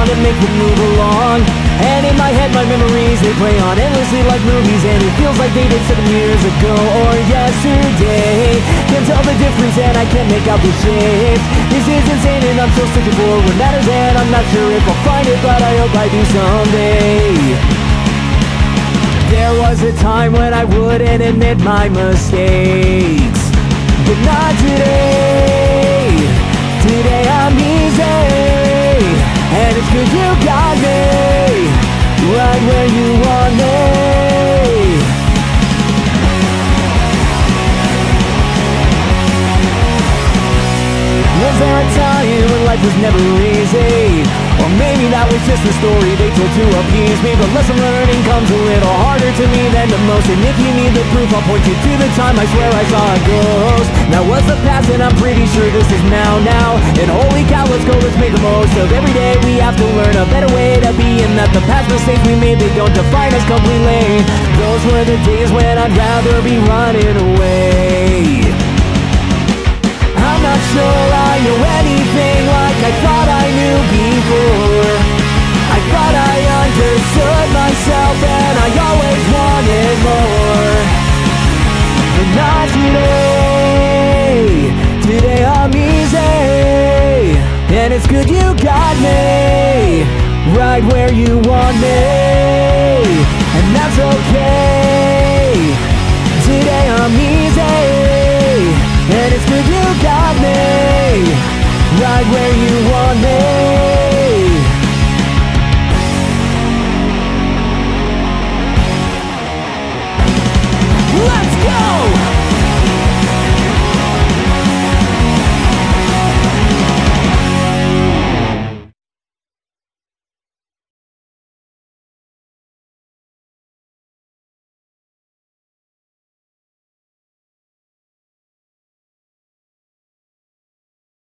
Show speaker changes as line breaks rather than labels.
on to make them move along. And in my head my memories they play on endlessly like movies. And it feels like they did seven years ago or yesterday. Can't tell the difference and I can't make out the shapes. This is insane and I'm still searching for what matters And I'm not sure if I'll find it but I hope I do someday. There was a time when I wouldn't admit my mistakes. But not today you got me Right where you want me Was there a time when life was never easy? Was just a story they told to appease me. But lesson learning comes a little harder to me than the most. And if you need the proof, I'll point you to the time I swear I saw a ghost. That was the past and I'm pretty sure this is now, now. And holy cow, let's go, let's make the most of every day. We have to learn a better way to be And that the past mistakes we made, they don't define us completely. Those were the days when I'd rather be running away. I'm not sure I know anything like I thought I knew before And it's good you got me Right where you want me. And that's okay.